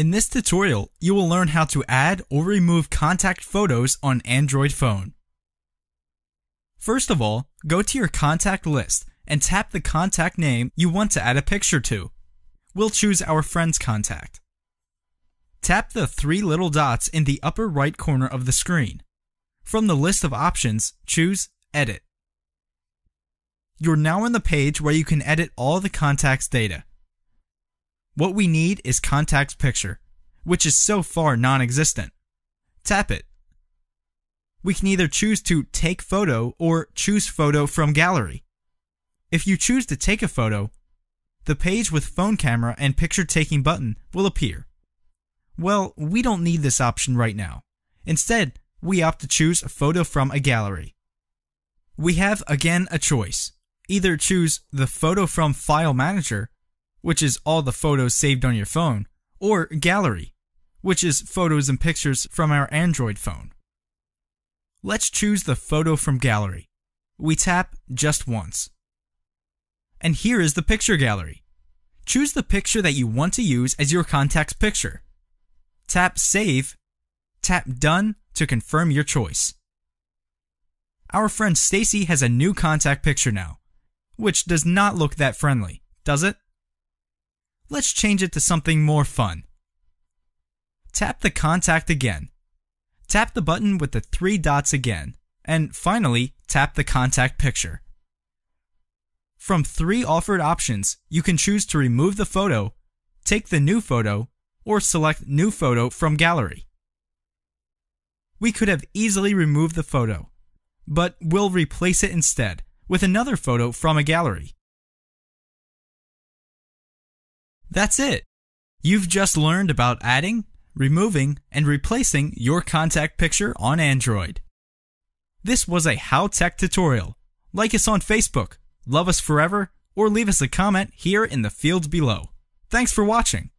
In this tutorial, you will learn how to add or remove contact photos on Android phone. First of all, go to your contact list and tap the contact name you want to add a picture to. We'll choose our friend's contact. Tap the three little dots in the upper right corner of the screen. From the list of options, choose Edit. You're now on the page where you can edit all the contact's data. What we need is contact's picture, which is so far non-existent. Tap it. We can either choose to take photo or choose photo from gallery. If you choose to take a photo, the page with phone camera and picture taking button will appear. Well, we don't need this option right now. Instead, we opt to choose a photo from a gallery. We have again a choice. Either choose the photo from file manager, which is all the photos saved on your phone, or gallery, which is photos and pictures from our Android phone. Let's choose the photo from gallery. We tap just once. And here is the picture gallery. Choose the picture that you want to use as your contact's picture. Tap Save, tap Done to confirm your choice. Our friend Stacy has a new contact picture now, which does not look that friendly, does it? Let's change it to something more fun. Tap the contact again. Tap the button with the three dots again, and finally, tap the contact picture. From three offered options, you can choose to remove the photo, take the new photo, or select New Photo from Gallery. We could have easily removed the photo, but we'll replace it instead with another photo from a gallery. That's it! You've just learned about adding, removing, and replacing your contact picture on Android. This was a HowTech tutorial. Like us on Facebook love us forever, or leave us a comment here in the fields below. Thanks for watching.